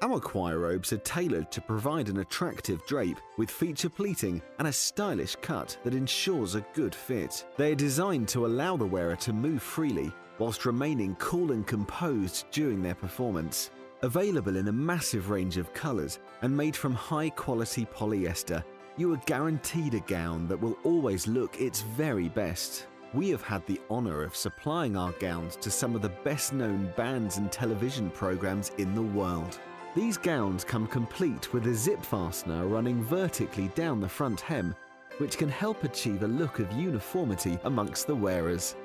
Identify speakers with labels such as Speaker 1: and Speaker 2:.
Speaker 1: Our choir robes are tailored to provide an attractive drape with feature pleating and a stylish cut that ensures a good fit. They are designed to allow the wearer to move freely whilst remaining cool and composed during their performance. Available in a massive range of colours and made from high quality polyester, you are guaranteed a gown that will always look its very best. We have had the honour of supplying our gowns to some of the best known bands and television programmes in the world. These gowns come complete with a zip fastener running vertically down the front hem, which can help achieve a look of uniformity amongst the wearers.